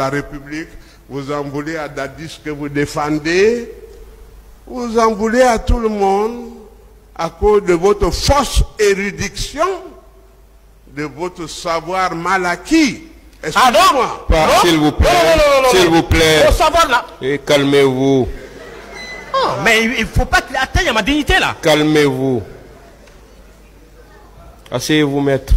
la République, vous en voulez à Dadis que vous défendez, vous en voulez à tout le monde à cause de votre fausse érudition, de votre savoir mal acquis. Excusez-moi. Ah, s'il vous plaît, s'il vous plaît. Et calmez-vous, ah, mais il faut pas qu'il atteigne ma dignité là. calmez-vous. Asseyez-vous, maître.